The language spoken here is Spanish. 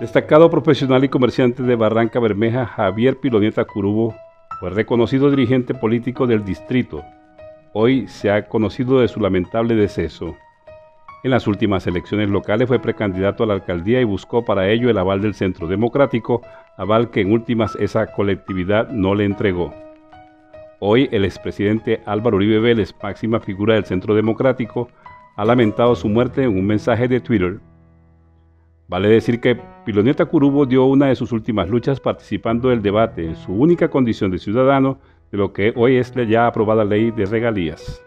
Destacado profesional y comerciante de Barranca Bermeja, Javier Pilonieta Curubo fue reconocido dirigente político del distrito. Hoy se ha conocido de su lamentable deceso. En las últimas elecciones locales fue precandidato a la alcaldía y buscó para ello el aval del Centro Democrático, aval que en últimas esa colectividad no le entregó. Hoy el expresidente Álvaro Uribe Vélez, máxima figura del Centro Democrático, ha lamentado su muerte en un mensaje de Twitter. Vale decir que Piloneta Curubo dio una de sus últimas luchas participando del debate en su única condición de ciudadano de lo que hoy es la ya aprobada ley de regalías.